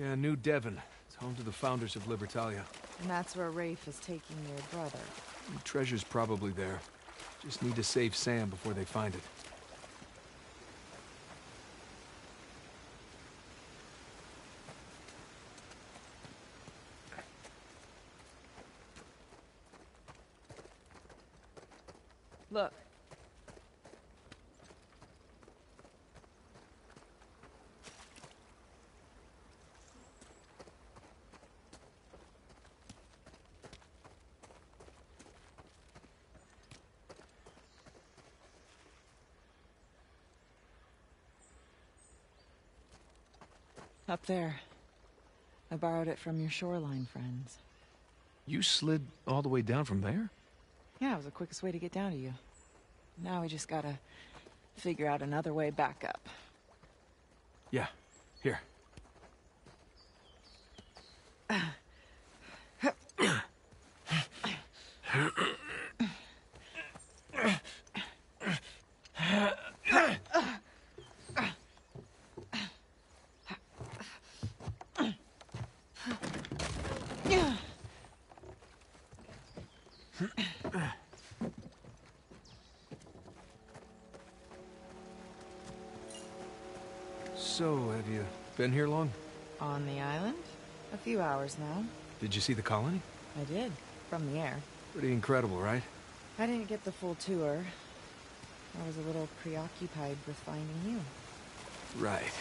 Yeah, New Devon. It's home to the founders of Libertalia. And that's where Rafe is taking your brother. The treasure's probably there. Just need to save Sam before they find it. Look. Up there. I borrowed it from your shoreline friends. You slid all the way down from there? Yeah, it was the quickest way to get down to you. Now we just gotta figure out another way back up. Yeah. Here. been here long? On the island? A few hours now. Did you see the colony? I did, from the air. Pretty incredible, right? I didn't get the full tour. I was a little preoccupied with finding you. Right.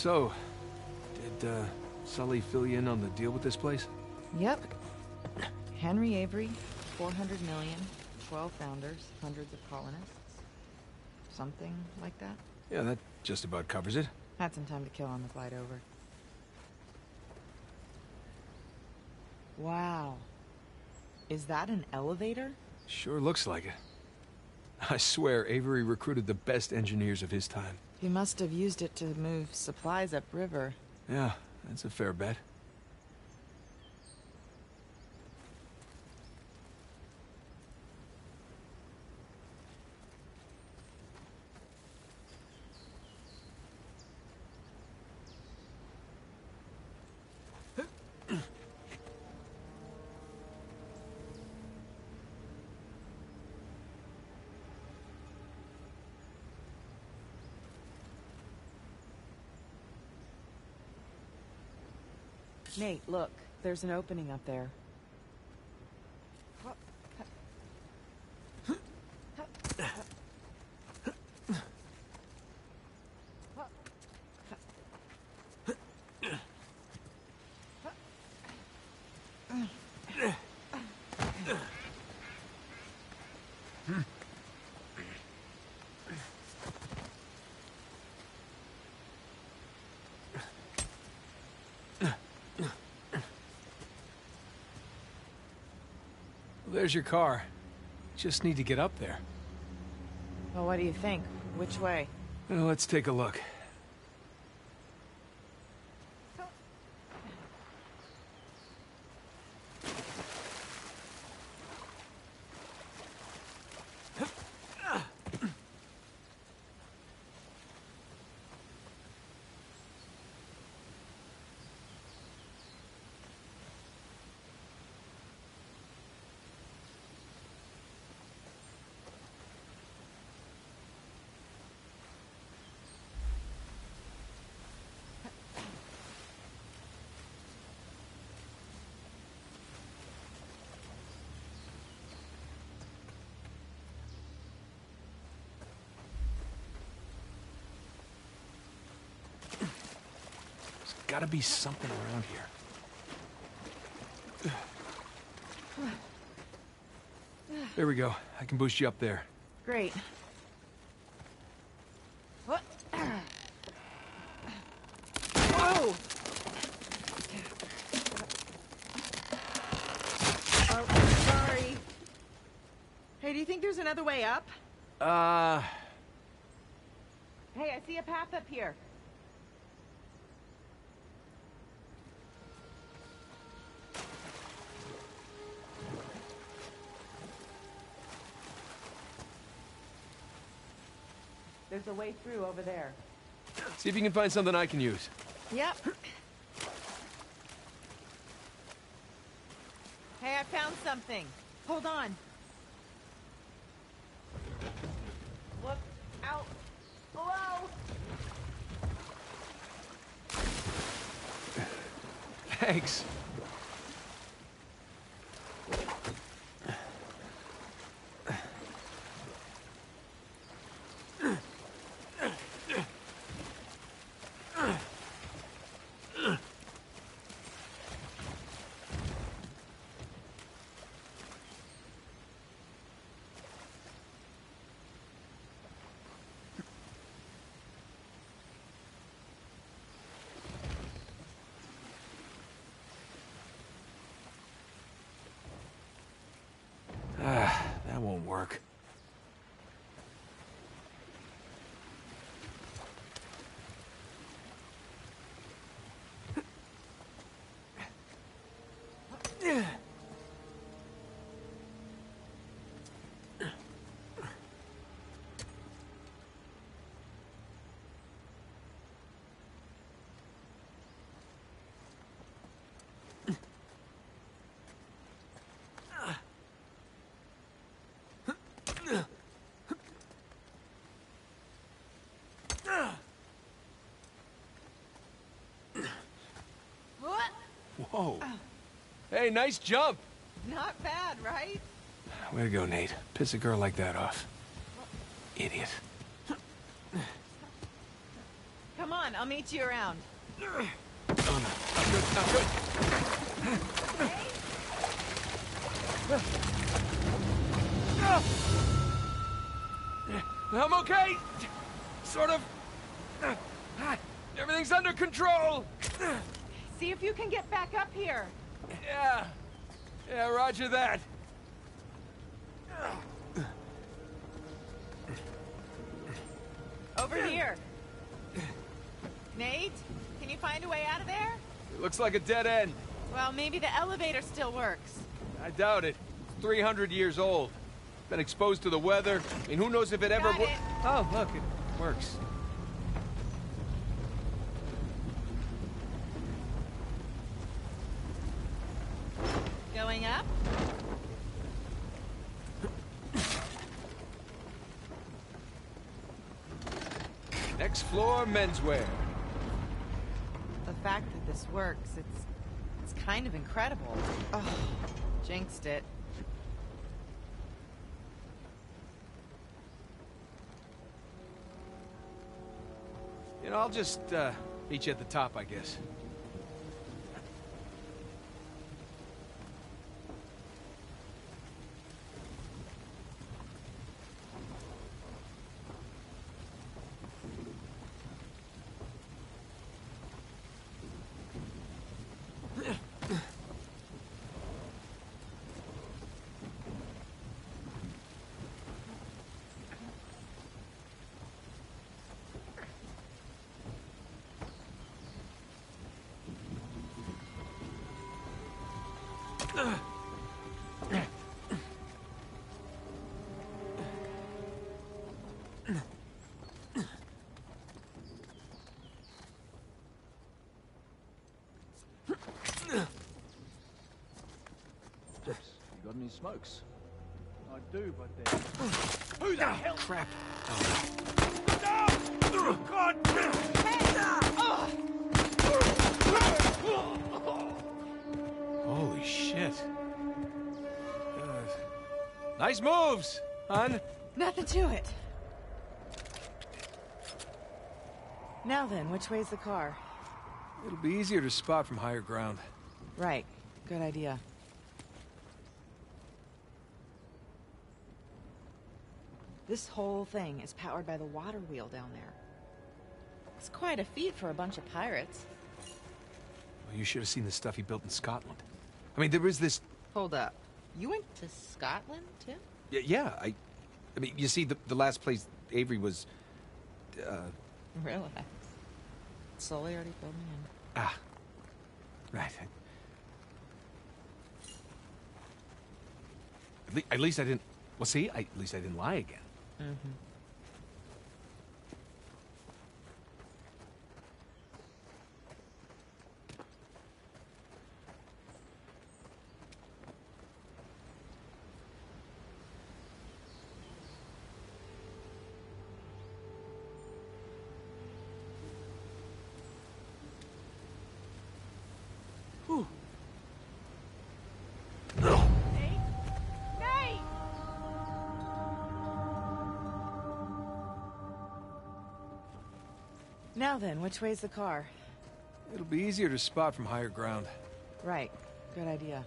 So, did uh, Sully fill you in on the deal with this place? Yep. Henry Avery, 400 million, 12 founders, hundreds of colonists. Something like that. Yeah, that just about covers it. Had some time to kill on the flight over. Wow. Is that an elevator? Sure looks like it. I swear Avery recruited the best engineers of his time. He must have used it to move supplies upriver. Yeah, that's a fair bet. Nate, look. There's an opening up there. There's your car. Just need to get up there. Well, what do you think? Which way? Well, let's take a look. gotta be something around here. There we go. I can boost you up there. Great. What? Whoa! Oh, sorry. Hey, do you think there's another way up? Uh... Hey, I see a path up here. There's a way through over there. see if you can find something I can use. Yep. Hey, I found something. Hold on. Look out below. Thanks. Ah, that won't work. What? Whoa. Hey, nice jump. Not bad, right? Way to go, Nate. Piss a girl like that off. Idiot. Come on, I'll meet you around. Oh, no. Not good, not good. I'm okay. Sort of. Everything's under control. See if you can get back up here. Yeah. Yeah, roger that. Over here. Nate, can you find a way out of there? It looks like a dead end. Well, maybe the elevator still works. I doubt it. 300 years old. Been exposed to the weather. I mean, who knows if it ever Got wo- it. Oh, look, it works. Going up? Next floor, menswear. The fact that this works, it's it's kind of incredible. Oh, jinxed it. You know, I'll just uh, meet you at the top, I guess. Got smokes? I do, but they're... Who the hell? Crap. No! God! Holy shit. Uh, nice moves, hon. Nothing to it. Now then, which way's the car? It'll be easier to spot from higher ground. Right. Good idea. This whole thing is powered by the water wheel down there. It's quite a feat for a bunch of pirates. Well, you should have seen the stuff he built in Scotland. I mean, there is this... Hold up. You went to Scotland, too? Y- yeah, I... I mean, you see, the, the last place Avery was... Uh, Relax. Sully already filled me in. ah. Right. At, le- at least I didn't... Well, see, I, at least I didn't lie again. Mm-hmm. Now then, which way's the car? It'll be easier to spot from higher ground. Right. Good idea.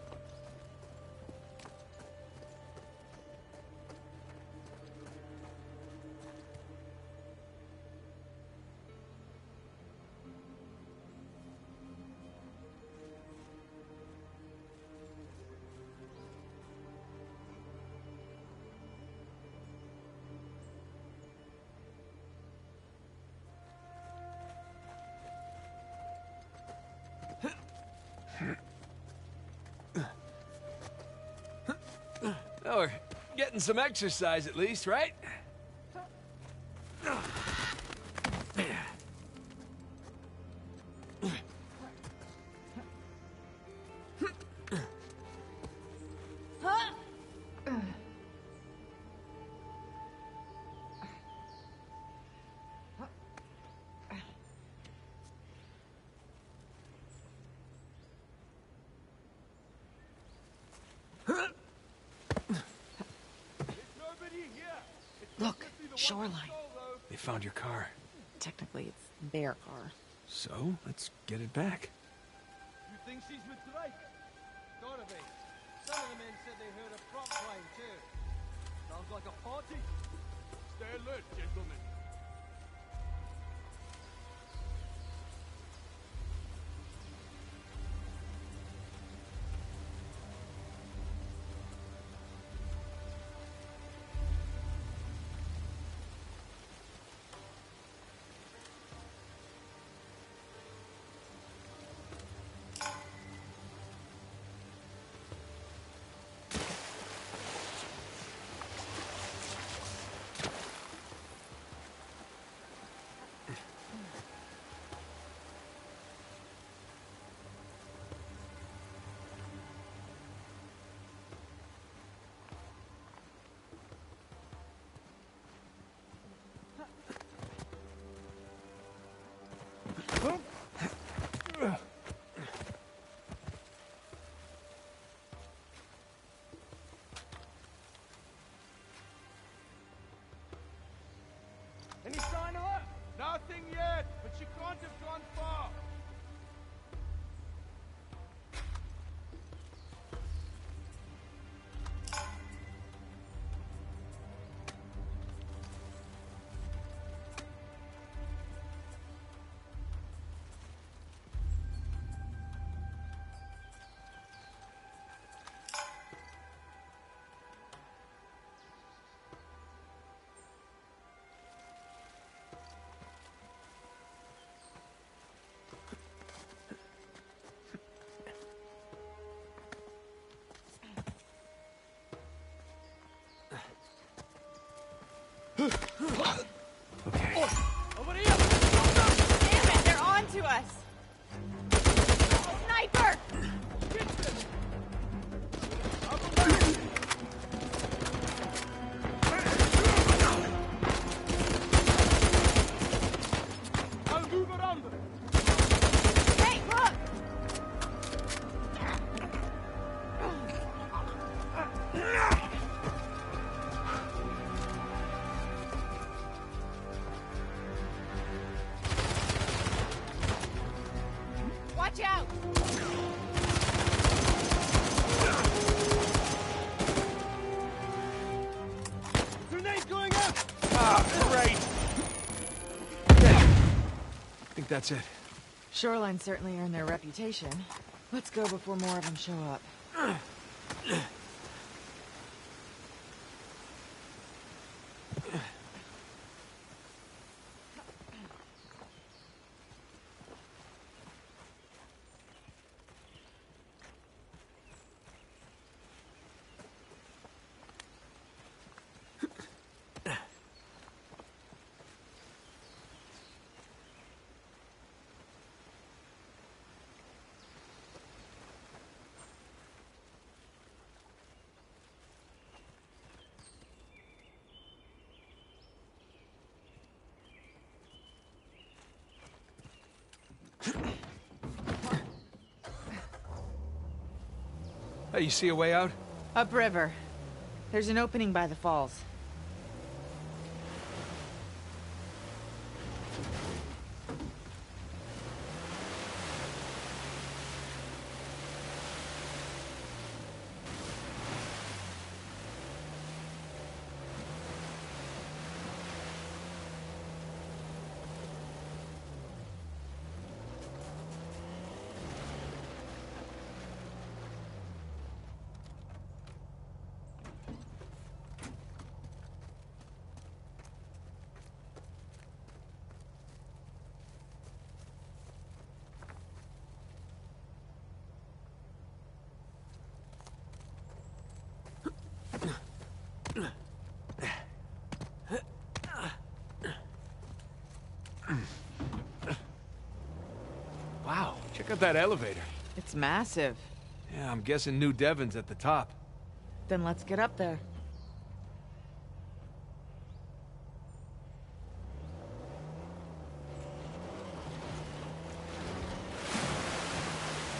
Getting some exercise at least, right? Shoreline. They found your car. Technically, it's their car. So, let's get it back. You think she's with Drake? Gotta be. Some of the men said they heard a prop plane too. Sounds like a party. Stay alert, gentlemen. Nothing yet, but she can't have gone far. Huh? That's it. Shoreline certainly earned their reputation. Let's go before more of them show up. Hey, you see a way out? Upriver. There's an opening by the falls. Out that elevator. It's massive. Yeah, I'm guessing New Devon's at the top. Then let's get up there.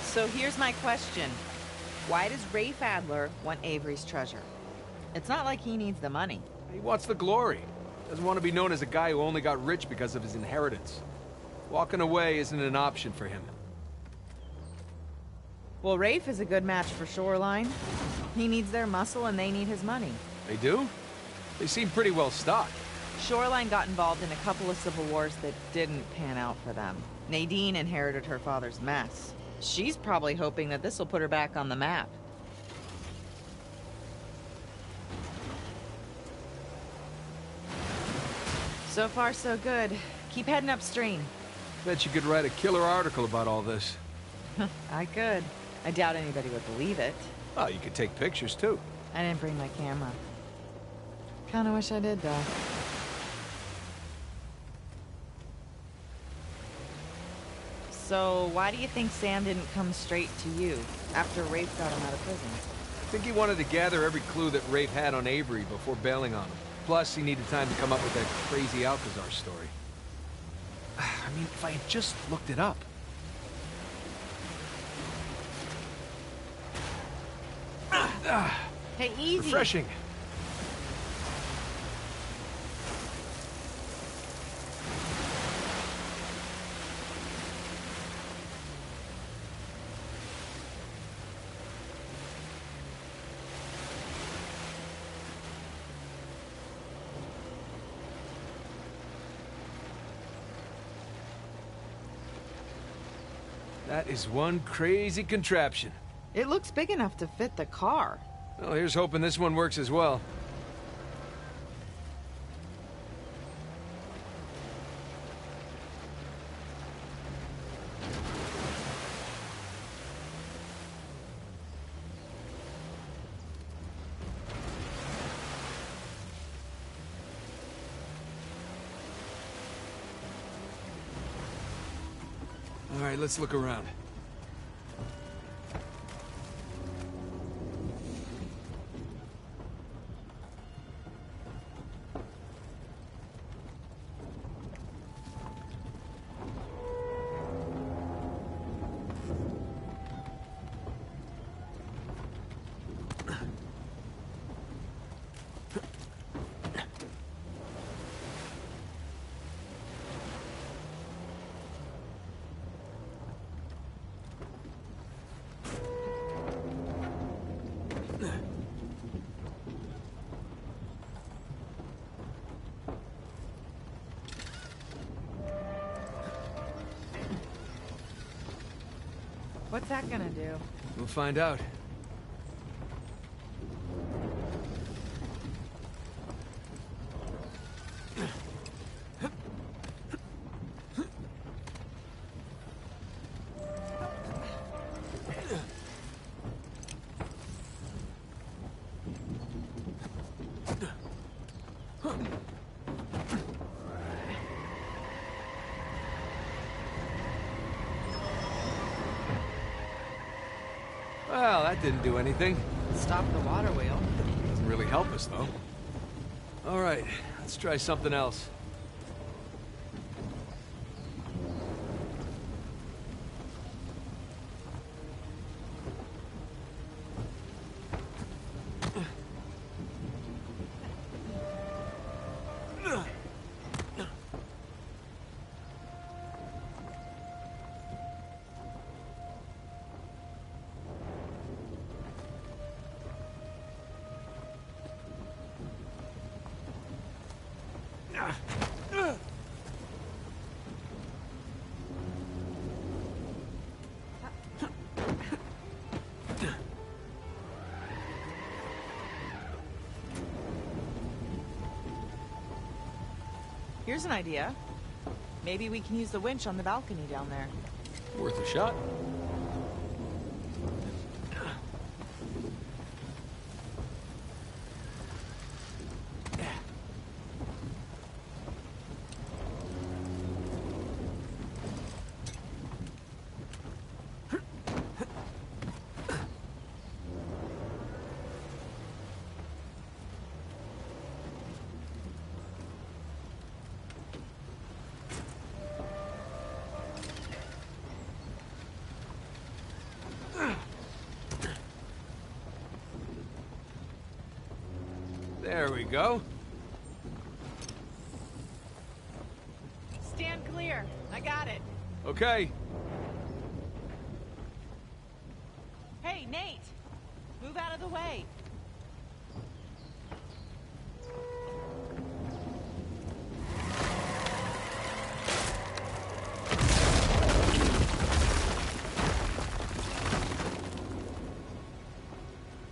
So here's my question. Why does Rafe Adler want Avery's treasure? It's not like he needs the money. He wants the glory. Doesn't want to be known as a guy who only got rich because of his inheritance. Walking away isn't an option for him. Well, Rafe is a good match for Shoreline. He needs their muscle and they need his money. They do? They seem pretty well stocked. Shoreline got involved in a couple of civil wars that didn't pan out for them. Nadine inherited her father's mess. She's probably hoping that this will put her back on the map. So far, so good. Keep heading upstream. Bet you could write a killer article about all this. I could. I doubt anybody would believe it. Oh, you could take pictures too. I didn't bring my camera. Kinda wish I did, though. So, why do you think Sam didn't come straight to you after Rafe got him out of prison? I think he wanted to gather every clue that Rafe had on Avery before bailing on him. Plus, he needed time to come up with that crazy Alcazar story. I mean, if I had just looked it up. Hey, easy! Refreshing. That is one crazy contraption. It looks big enough to fit the car. Well, here's hoping this one works as well. All right, let's look around. That gonna do? We'll find out. Didn't do anything. Stop the water wheel. Doesn't really help us, though. All right, let's try something else. Here's an idea. Maybe we can use the winch on the balcony down there. Worth a shot. There we go. Stand clear. I got it. Okay. Hey, Nate! Move out of the way.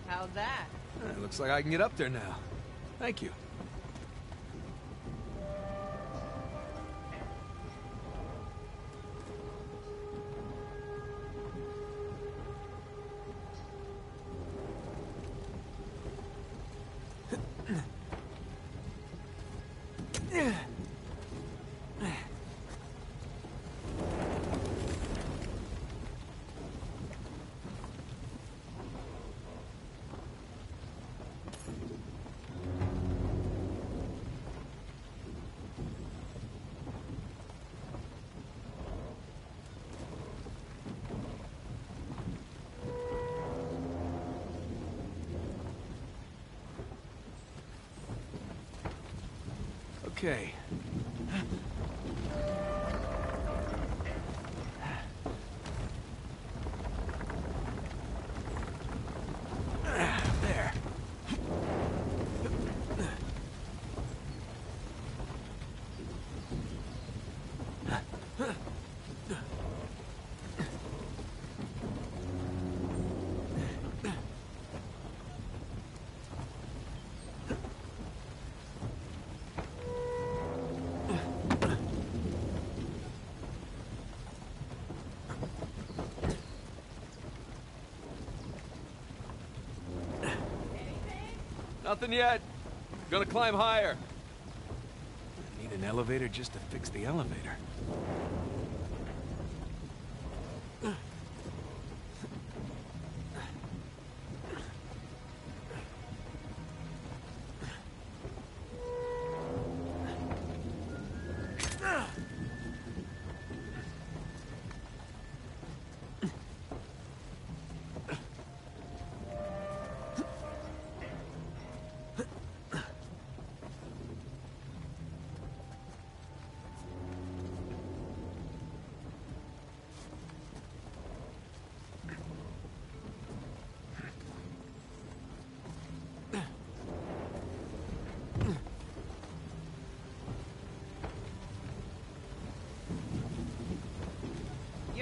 How's that? Uh, looks like I can get up there now. Thank you. Okay. There. Nothing yet. Gonna climb higher. Need an elevator just to fix the elevator.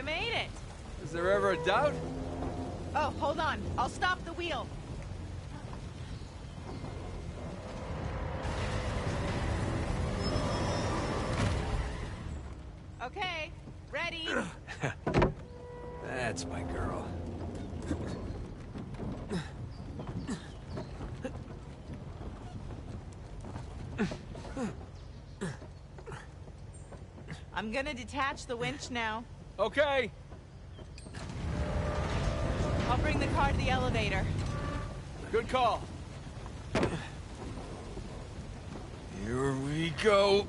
Made it! Is there ever a doubt? Oh, hold on. I'll stop the wheel. Okay, ready. That's my girl. I'm gonna detach the winch now. Okay. I'll bring the car to the elevator. Good call. Here we go.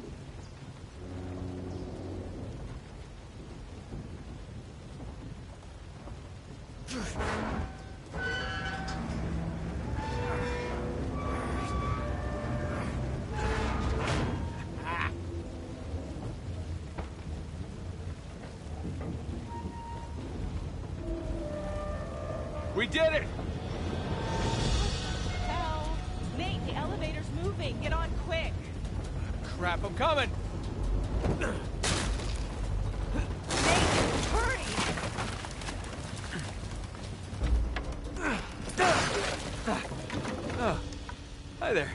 Hi there.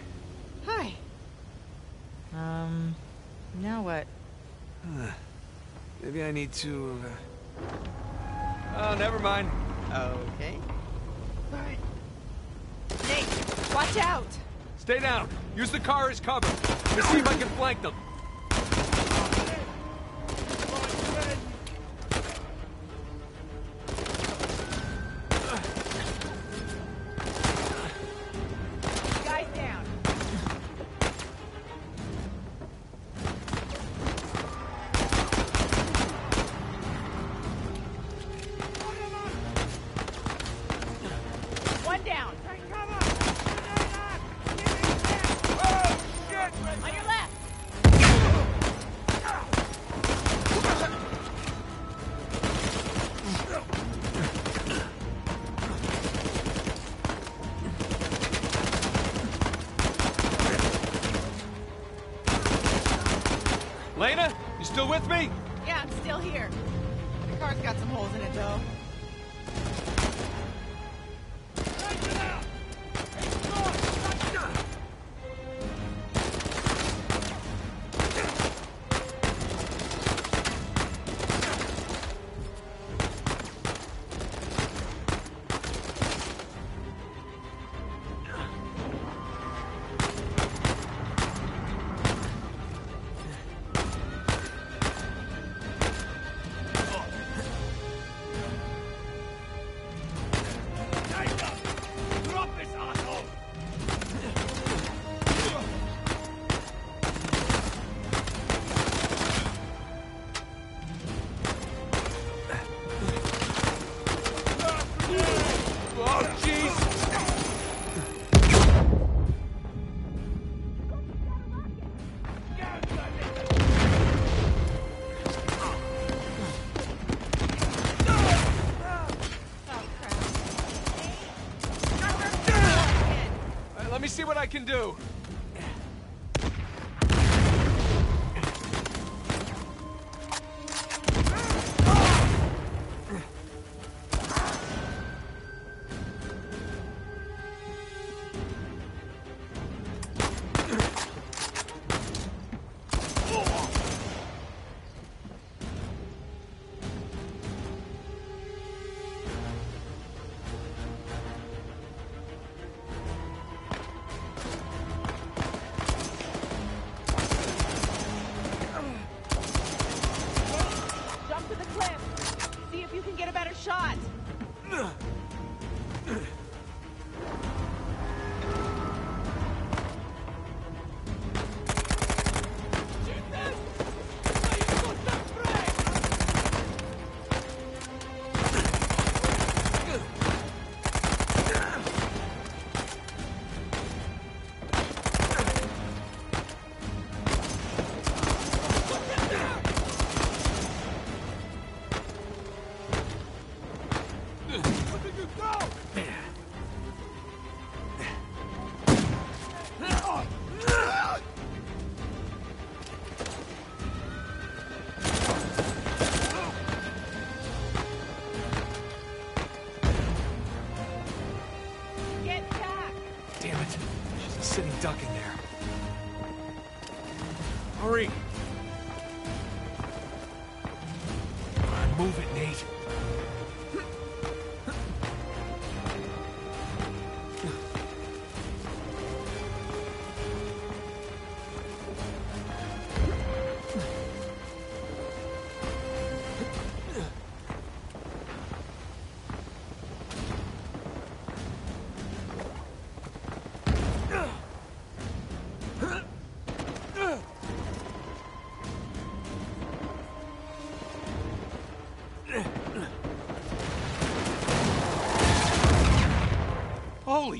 Hi. Um, now what? Maybe I need to... Uh... Oh, never mind. Okay. Alright. Nate, watch out! Stay down. Use the car as cover. Let's see if I can flank them. Can do.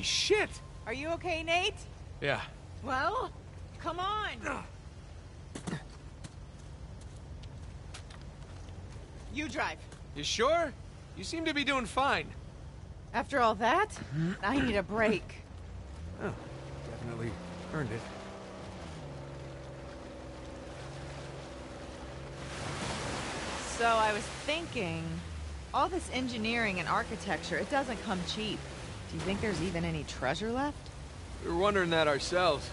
shit! Are you okay, Nate? Yeah. Well, come on! You drive. You sure? You seem to be doing fine. After all that, I need a break. Oh, definitely earned it. So I was thinking, all this engineering and architecture, it doesn't come cheap. Do you think there's even any treasure left? We were wondering that ourselves.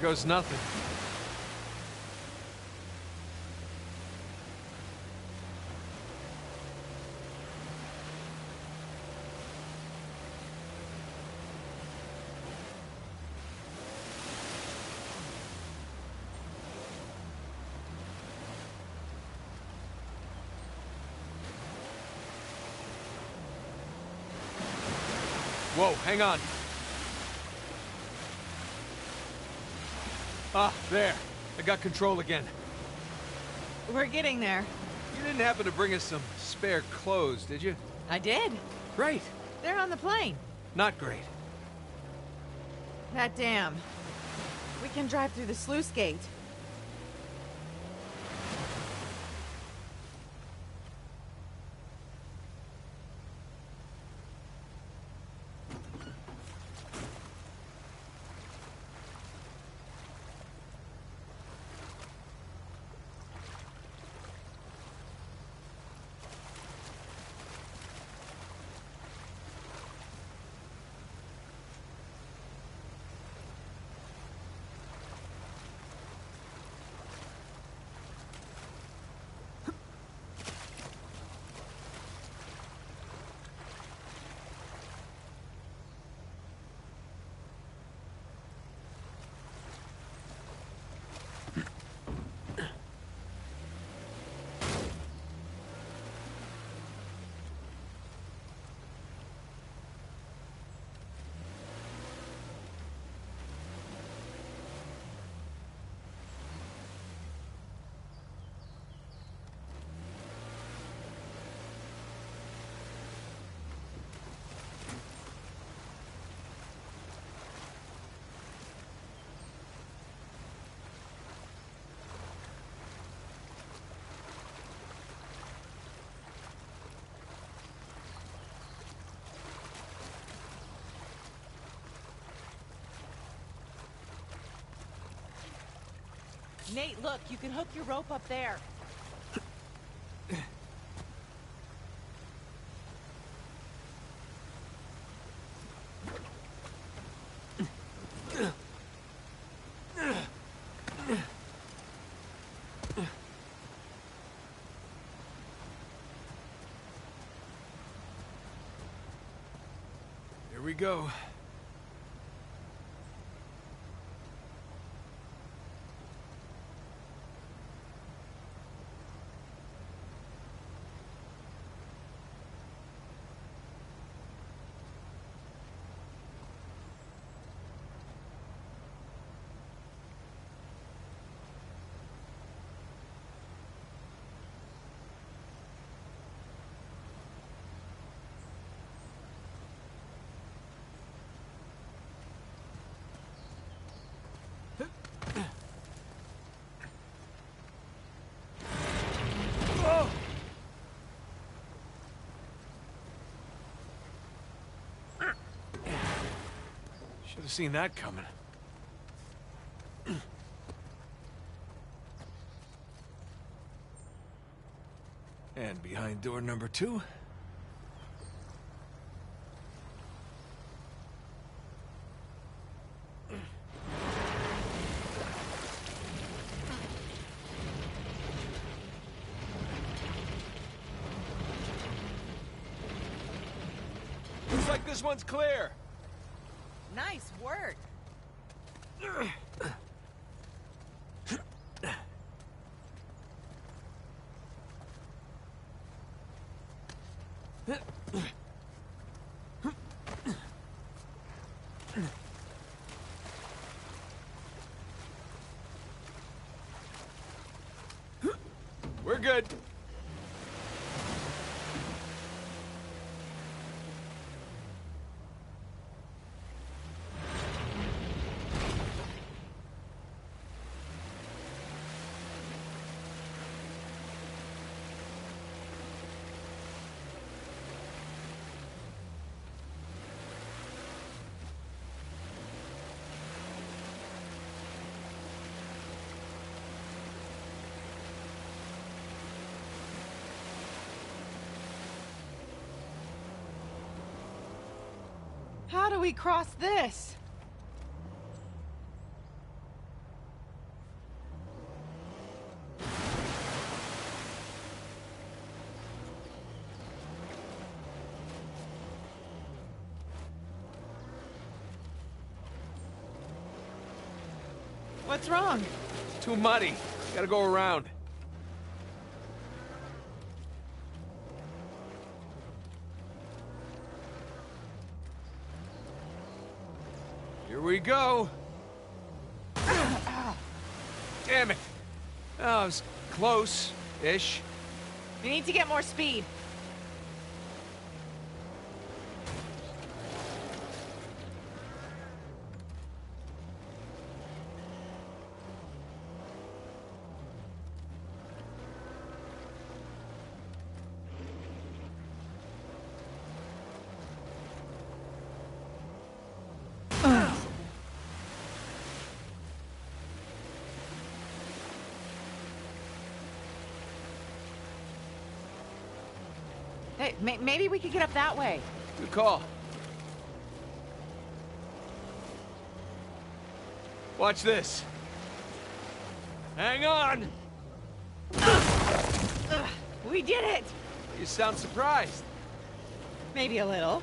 Goes nothing. Whoa, hang on. Ah, there. I got control again. We're getting there. You didn't happen to bring us some spare clothes, did you? I did. Great. They're on the plane. Not great. That dam. We can drive through the sluice gate. Nate, look, you can hook your rope up there. Here we go. Should have seen that coming. and behind door number two. Looks like this one's clear. Nice work. We're good. How do we cross this? What's wrong? It's too muddy. Gotta go around. We go. Damn it. Oh, I was close-ish. We need to get more speed. May maybe we could get up that way. Good call. Watch this. Hang on! Ugh, we did it! You sound surprised. Maybe a little.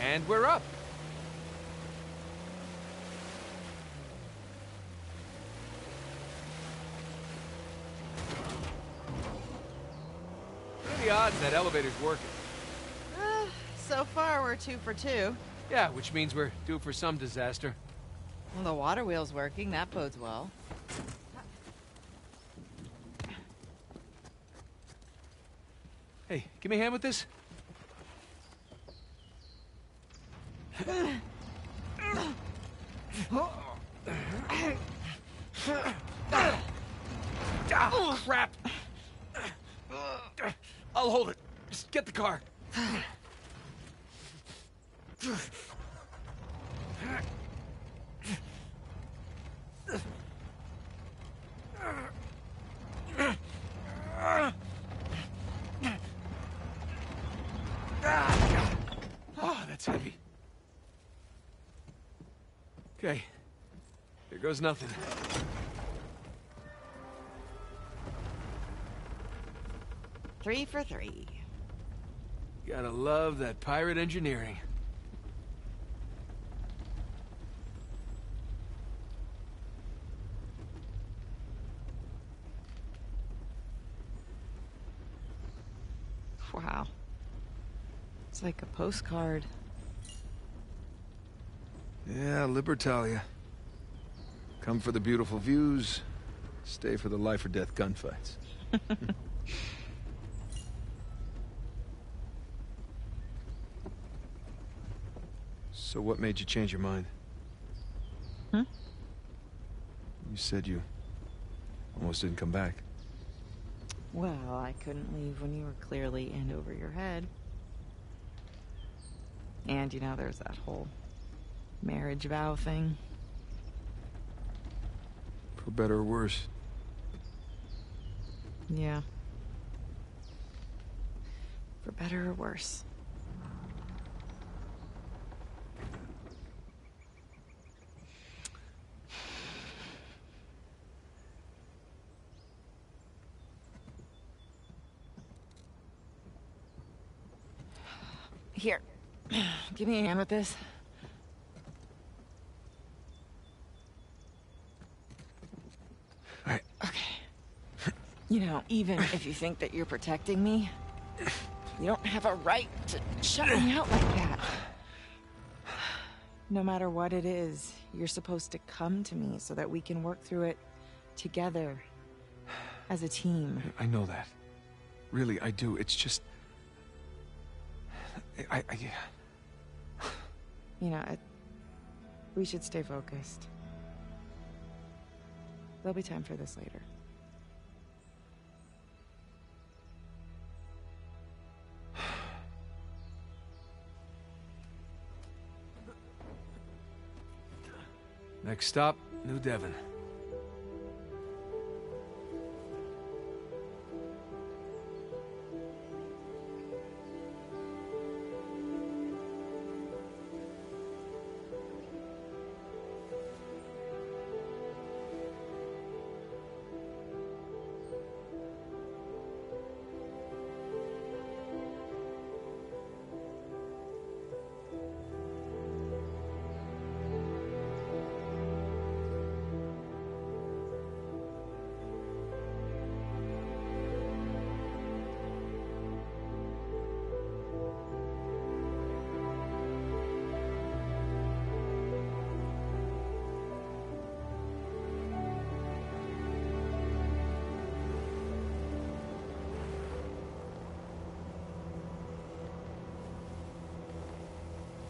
And we're up. The odds that elevator's working? Uh, so far, we're two for two. Yeah, which means we're due for some disaster. Well, the water wheel's working. That bodes well. Hey, give me a hand with this. Ah, crap! I'll hold it. Just get the car. Oh, that's heavy. Okay. Here goes nothing. Three for three. Gotta love that pirate engineering. Wow. It's like a postcard. Yeah, Libertalia. Come for the beautiful views, stay for the life or death gunfights. so what made you change your mind? Hmm? You said you almost didn't come back. Well, I couldn't leave when you were clearly in over your head. And, you know, there's that whole marriage vow thing. For better or worse. Yeah. For better or worse. Here. Give me a hand with this. All right. Okay. You know, even if you think that you're protecting me, you don't have a right to shut me out like that. No matter what it is, you're supposed to come to me so that we can work through it together as a team. I know that. Really, I do. It's just. I. I You know, it, we should stay focused. There'll be time for this later. Next stop, New Devon.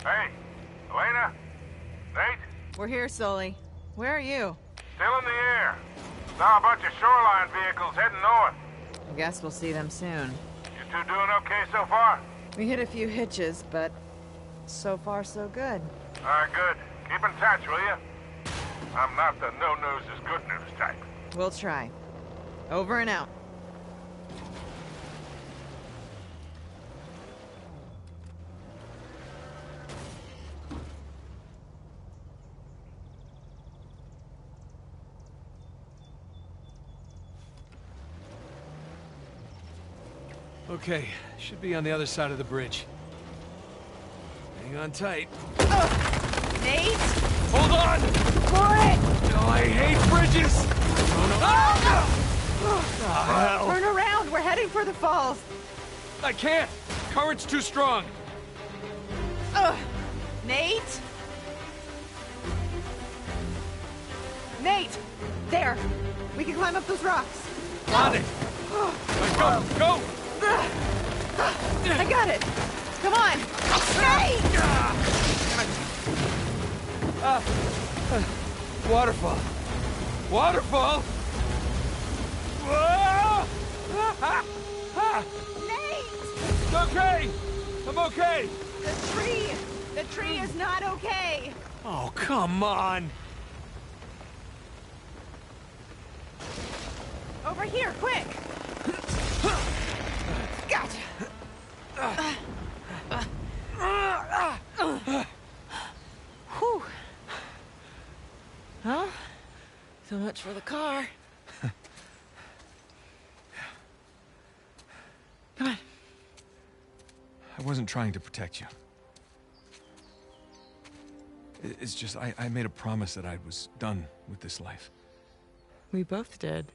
Hey, Elena? Nate? We're here, Sully. Where are you? Still in the air. Saw a bunch of shoreline vehicles heading north. I guess we'll see them soon. You two doing okay so far? We hit a few hitches, but so far so good. Alright, good. Keep in touch, will you? I'm not the no news is good news type. We'll try. Over and out. Okay, should be on the other side of the bridge. Hang on tight. Nate! Hold on! For it! Oh, I hate bridges! Oh, no. Oh. Turn around! We're heading for the falls! I can't! Current's too strong! Ugh! Nate! Nate! There! We can climb up those rocks! On it! Right, go, go! I got it! Come on! Nate! Ah. Waterfall! Waterfall! Whoa! Nate! okay! I'm okay! The tree! The tree is not okay! Oh, come on! Over here, quick! Gotcha! Whew. Huh? So much for the car. Come on. I wasn't trying to protect you. It's just, I, I made a promise that I was done with this life. We both did.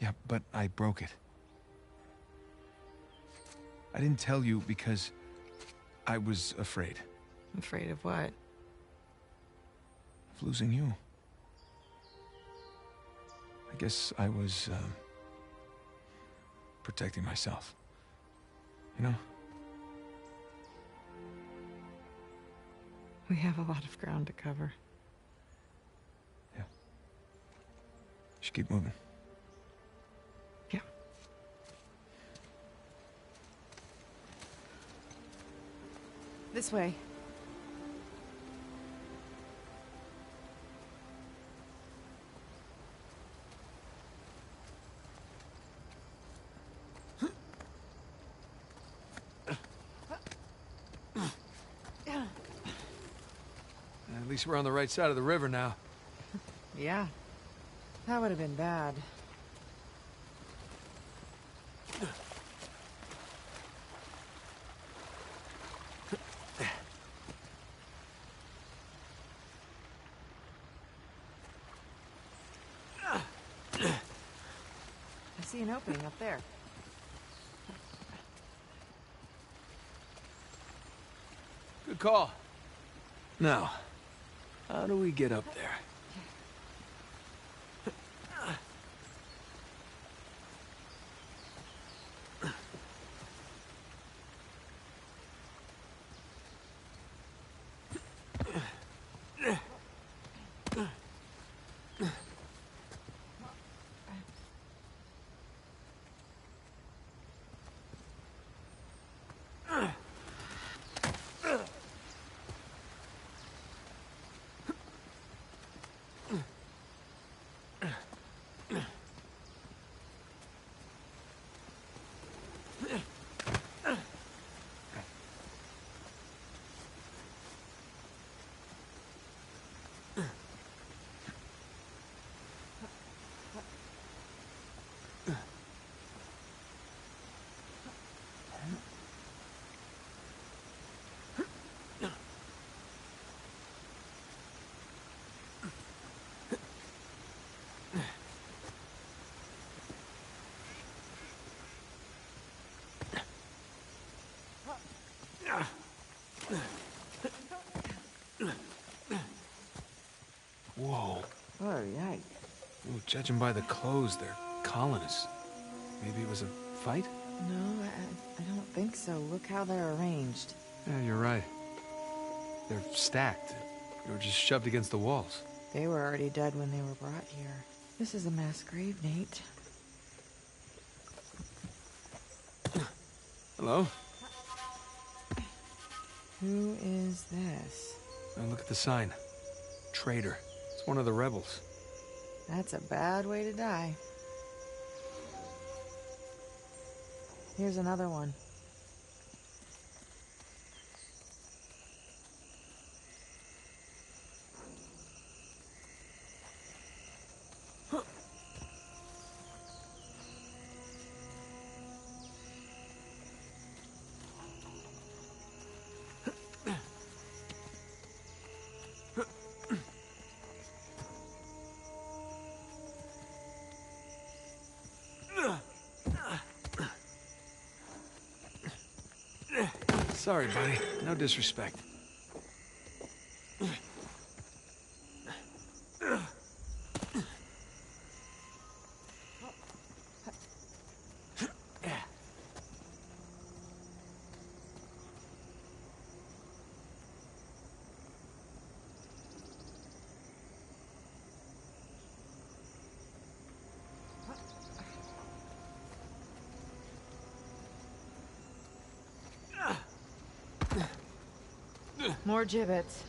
Yeah, but I broke it. I didn't tell you because I was afraid Afraid of what? of losing you. I guess I was um, protecting myself. You know? We have a lot of ground to cover. Yeah. Should keep moving. Yeah. This way. At least we're on the right side of the river now. Yeah. That would have been bad. I see an opening up there. Good call. Now, how do we get up there? Whoa. Oh, yikes. Ooh, judging by the clothes, they're colonists. Maybe it was a fight? No, I, I don't think so. Look how they're arranged. Yeah, you're right. They're stacked. They were just shoved against the walls. They were already dead when they were brought here. This is a mass grave, Nate. Hello? Who is this? And look at the sign. Traitor. It's one of the rebels. That's a bad way to die. Here's another one. Sorry, buddy. No disrespect. More gibbets.